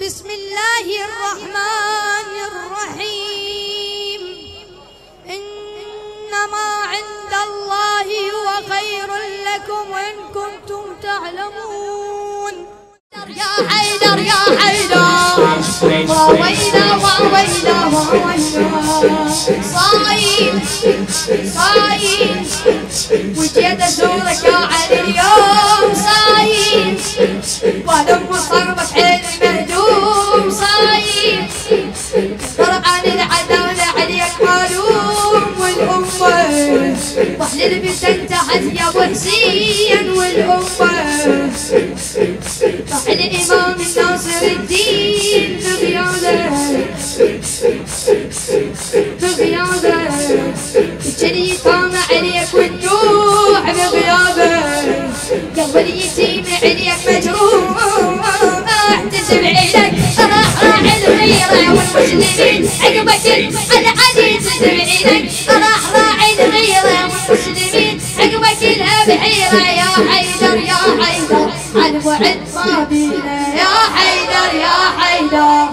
بسم الله الرحمن الرحيم. إنما عند الله هو خير لكم إن كنتم تعلمون. يا حيدر يا حيدر. وويلا وويلا وويلا ويلا الأول صاحب الإمام ناصر الدين بغيابه بغيابه كان يطامع عليك والنوع بغيابه قلب اليتيم عليك مجروح احتسب عينك راح راح الغيره والمسلمين عقبك العزيز بعينك توعد مدينة يا حيدر يا حيدر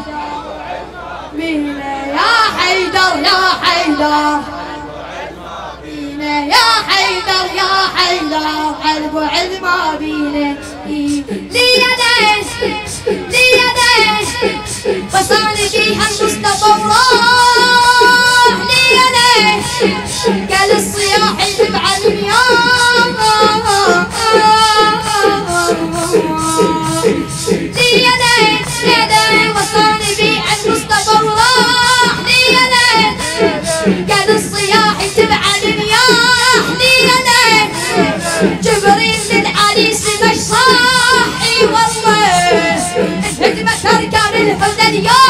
مينا يا حيدر يا حيدر مينا يا حيدر يا حيدر على بعد ما بينا ليا ليش لي ليش وصاني فيها المصطفى الله Adiós.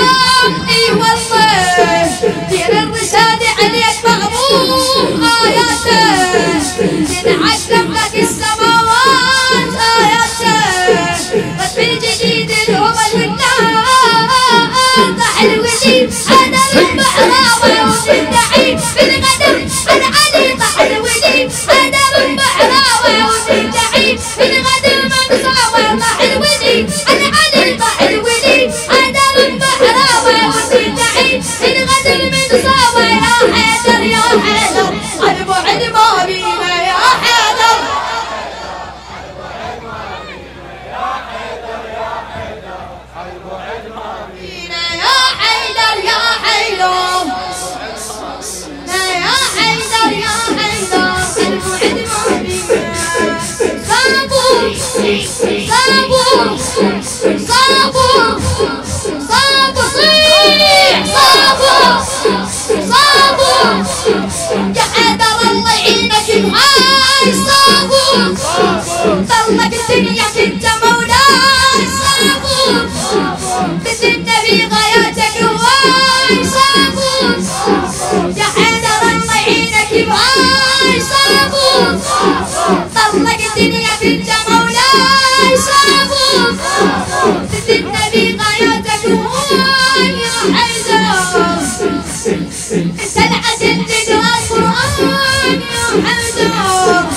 أنا أدلل القرآن يحمدوه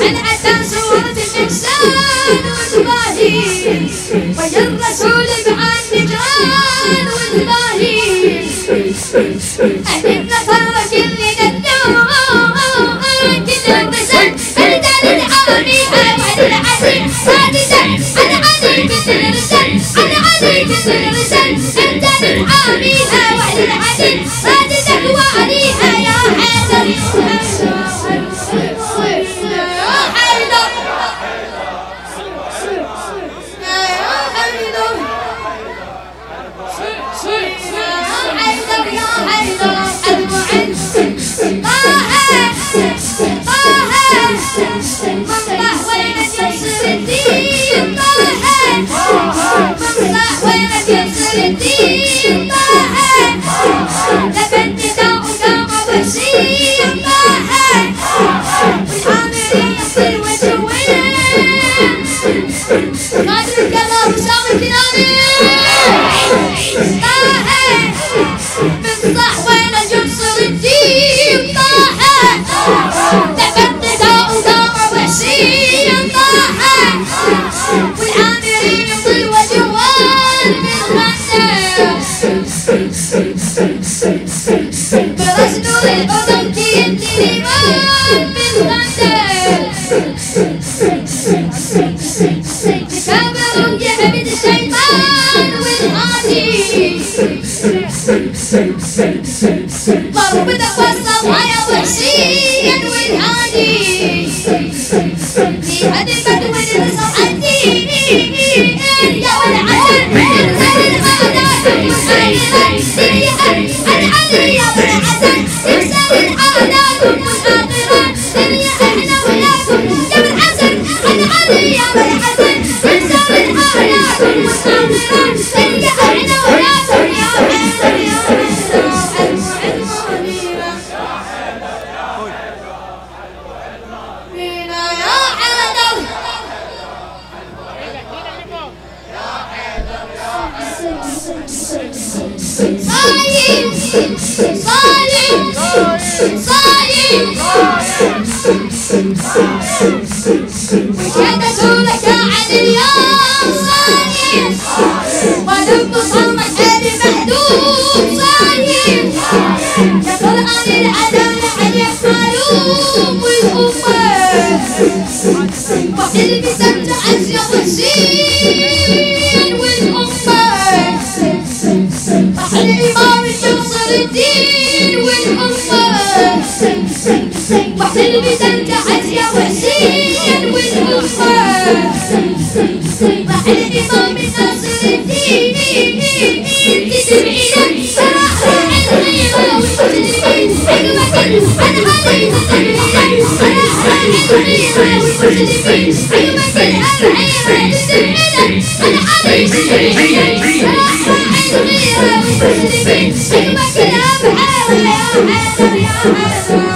أنا أتى سورة الإنسان والباهي ويا الرسول بعد نجان والباهي أهل امتلك عاميها والعدل لا تتكوى عليها يا Kadri Kemal Hüsamettin والصبايا وحشيا والهادي في لك عن اليوم صايم ولم تصمت هذه محدود صايم يا قرآن العدالة عليك معلوم والأمة وحلمي ترجع يا وحشين والأمة وحلمي ترجعت يا وحسين والأمة الإمام ينصر الدين تدعينا صراحة الغيرة والمسلمين حكمة عن